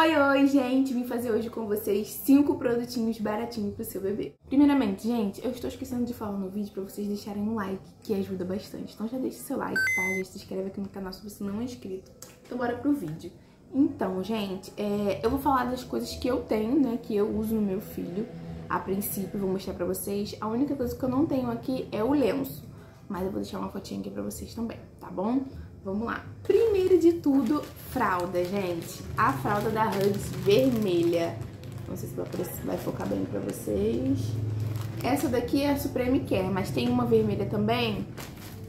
Oi, oi, gente! Vim fazer hoje com vocês cinco produtinhos baratinhos pro seu bebê. Primeiramente, gente, eu estou esquecendo de falar no vídeo pra vocês deixarem um like, que ajuda bastante. Então já deixa seu like, tá? Já se inscreve aqui no canal se você não é inscrito. Então bora pro vídeo. Então, gente, é, eu vou falar das coisas que eu tenho, né, que eu uso no meu filho. A princípio, vou mostrar pra vocês. A única coisa que eu não tenho aqui é o lenço. Mas eu vou deixar uma fotinha aqui pra vocês também, tá bom? Vamos lá. Primeiro de tudo, fralda, gente. A fralda da Hugs vermelha. Não sei se vai, focar bem pra vocês. Essa daqui é a Supreme Care, mas tem uma vermelha também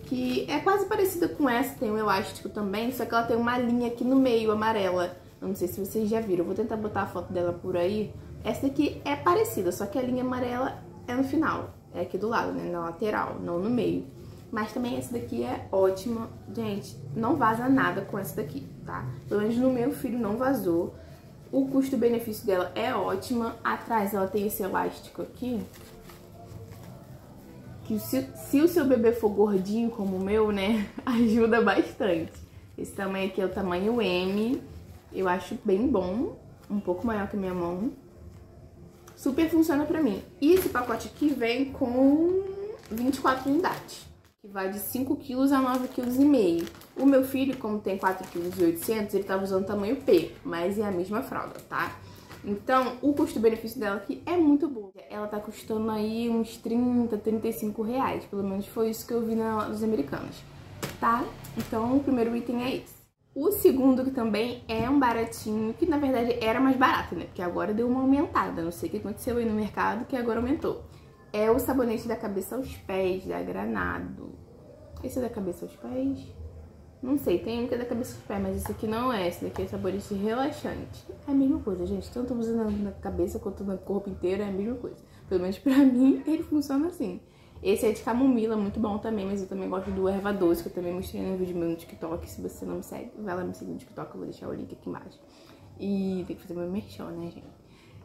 que é quase parecida com essa, tem um elástico também, só que ela tem uma linha aqui no meio, amarela. Não sei se vocês já viram, vou tentar botar a foto dela por aí. Essa daqui é parecida, só que a linha amarela é no final, é aqui do lado, né, na lateral, não no meio. Mas também essa daqui é ótima. Gente, não vaza nada com essa daqui, tá? Pelo menos no meu filho não vazou. O custo-benefício dela é ótima. Atrás ela tem esse elástico aqui. Que se, se o seu bebê for gordinho como o meu, né, ajuda bastante. Esse tamanho aqui é o tamanho M. Eu acho bem bom. Um pouco maior que a minha mão. Super funciona pra mim. E esse pacote aqui vem com 24 unidades que vai de 5 kg a 9 kg e. O meu filho, como tem 4 kg e 800, ele tava usando tamanho P, mas é a mesma fralda, tá? Então, o custo-benefício dela aqui é muito bom. Ela tá custando aí uns 30, 35 reais. Pelo menos foi isso que eu vi nas americanas, tá? Então, o primeiro item é esse. O segundo, que também é um baratinho, que na verdade era mais barato, né? Porque agora deu uma aumentada. Não sei o que aconteceu aí no mercado, que agora aumentou é o sabonete da cabeça aos pés, da Granado. Esse é da cabeça aos pés? Não sei, tem um que é da cabeça aos pés, mas esse aqui não é. Esse daqui é sabonete relaxante. É a mesma coisa, gente. Tanto usando na cabeça quanto no corpo inteiro é a mesma coisa. Pelo menos pra mim, ele funciona assim. Esse é de camomila, muito bom também, mas eu também gosto do erva doce, que eu também mostrei no vídeo meu no TikTok. Se você não me segue, vai lá me seguir no TikTok, eu vou deixar o link aqui embaixo. E tem que fazer meu merchan, né, gente?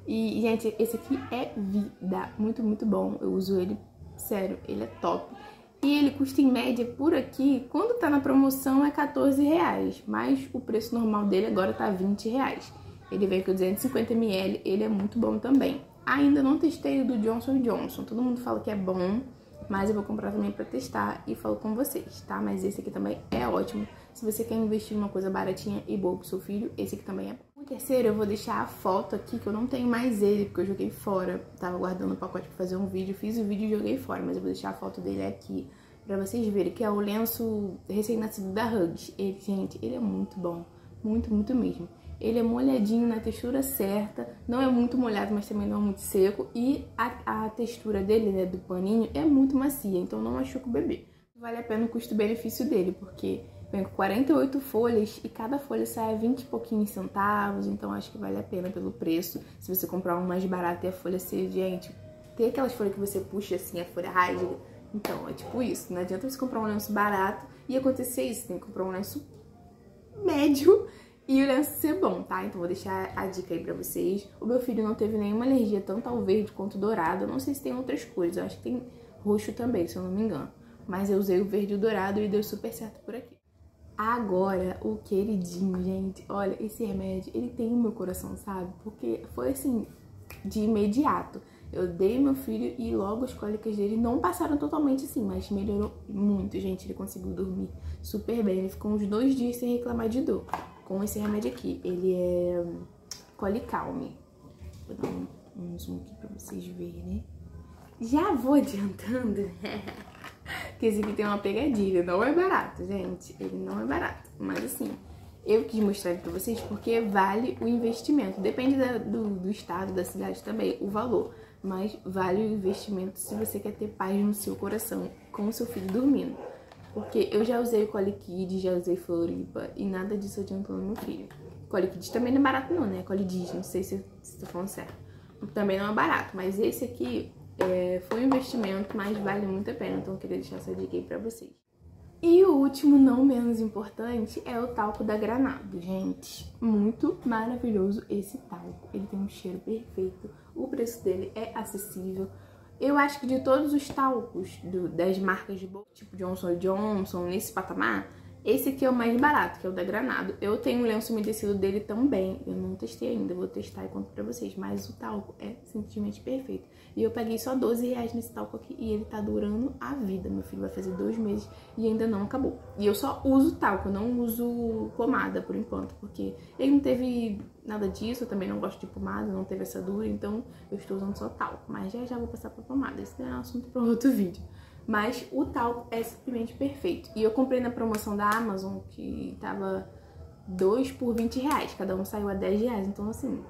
E, gente, esse aqui é vida. Muito, muito bom. Eu uso ele, sério, ele é top. E ele custa em média por aqui, quando tá na promoção é 14 reais. Mas o preço normal dele agora tá 20 reais. Ele vem com 250ml, ele é muito bom também. Ainda não testei o do Johnson Johnson. Todo mundo fala que é bom, mas eu vou comprar também pra testar e falo com vocês, tá? Mas esse aqui também é ótimo. Se você quer investir numa coisa baratinha e boa pro seu filho, esse aqui também é bom. O terceiro eu vou deixar a foto aqui, que eu não tenho mais ele, porque eu joguei fora. Tava guardando o pacote pra fazer um vídeo, fiz o vídeo e joguei fora, mas eu vou deixar a foto dele aqui pra vocês verem, que é o lenço recém-nascido da Hugs. Ele, gente, ele é muito bom, muito, muito mesmo. Ele é molhadinho na textura certa, não é muito molhado, mas também não é muito seco. E a, a textura dele, né, do paninho, é muito macia, então não machuca o bebê. Vale a pena o custo-benefício dele, porque Vem com 48 folhas e cada folha sai a 20 e pouquinhos centavos, então acho que vale a pena pelo preço. Se você comprar um mais barato e a folha ser, gente, tem aquelas folhas que você puxa assim, a folha rasga. Então, é tipo isso, não adianta você comprar um lenço barato e acontecer isso, tem que comprar um lenço médio e o lenço ser bom, tá? Então vou deixar a dica aí pra vocês. O meu filho não teve nenhuma alergia, tanto ao verde quanto dourado. Eu não sei se tem outras cores, eu acho que tem roxo também, se eu não me engano. Mas eu usei o verde e o dourado e deu super certo por aqui. Agora, o queridinho, gente, olha, esse remédio, ele tem o meu coração, sabe? Porque foi assim, de imediato. Eu dei meu filho e logo as cólicas dele não passaram totalmente assim, mas melhorou muito, gente. Ele conseguiu dormir super bem. Ele ficou uns dois dias sem reclamar de dor com esse remédio aqui. Ele é Colicalme. Vou dar um, um zoom aqui pra vocês verem, né? Já vou adiantando. que esse aqui tem uma pegadilha. Não é barato, gente. Ele não é barato. Mas assim, eu quis mostrar ele pra vocês porque vale o investimento. Depende da, do, do estado, da cidade também, o valor. Mas vale o investimento se você quer ter paz no seu coração com o seu filho dormindo. Porque eu já usei o Coliquid, já usei Floripa e nada disso adiantou no meu filho. Coliquid também não é barato não, né? Colidid, não sei se, se tô falando certo. Também não é barato, mas esse aqui é, foi um investimento, mas vale muito a pena, então eu queria deixar essa dica aí pra vocês. E o último, não menos importante, é o talco da Granado, gente. Muito maravilhoso esse talco. Ele tem um cheiro perfeito, o preço dele é acessível. Eu acho que de todos os talcos do, das marcas de tipo Johnson Johnson, nesse patamar, Esse aqui é o mais barato, que é o da Granado. Eu tenho um lenço umedecido dele também. Eu não testei ainda, vou testar e conto pra vocês. Mas o talco é simplesmente perfeito. E eu paguei só 12 reais nesse talco aqui e ele tá durando a vida. Meu filho vai fazer dois meses e ainda não acabou. E eu só uso talco, não uso pomada por enquanto. Porque ele não teve nada disso, eu também não gosto de pomada, não teve essa dura. Então eu estou usando só talco. Mas já já vou passar pra pomada. Esse é um assunto para outro vídeo. Mas o talco é simplesmente perfeito. E eu comprei na promoção da Amazon, que tava 2 por 20 reais. Cada um saiu a 10 reais. Então, assim,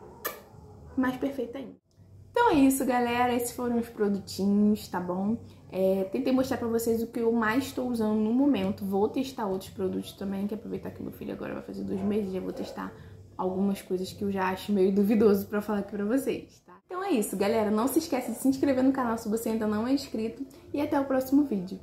mais perfeito ainda. Então é isso, galera. Esses foram os produtinhos, tá bom? É, tentei mostrar pra vocês o que eu mais estou usando no momento. Vou testar outros produtos também, que aproveitar que meu filho agora vai fazer dois meses. Já vou testar algumas coisas que eu já acho meio duvidoso pra falar aqui pra vocês, tá? Isso, galera. Não se esqueça de se inscrever no canal se você ainda não é inscrito. E até o próximo vídeo.